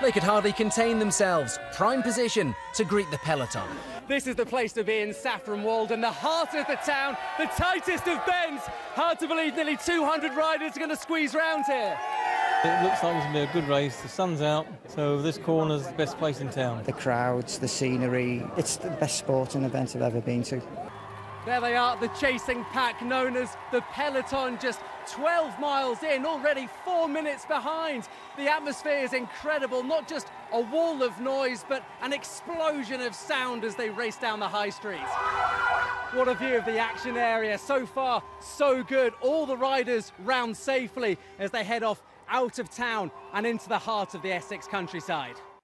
They could hardly contain themselves. Prime position to greet the peloton. This is the place to be in Saffron Walden, the heart of the town, the tightest of bends. Hard to believe nearly 200 riders are going to squeeze round here. It looks like it's going to be a good race. The sun's out, so this corner's the best place in town. The crowds, the scenery, it's the best sporting event I've ever been to. There they are, the chasing pack known as the Peloton, just 12 miles in, already four minutes behind. The atmosphere is incredible, not just a wall of noise, but an explosion of sound as they race down the high street. What a view of the action area. So far, so good. All the riders round safely as they head off out of town and into the heart of the Essex countryside.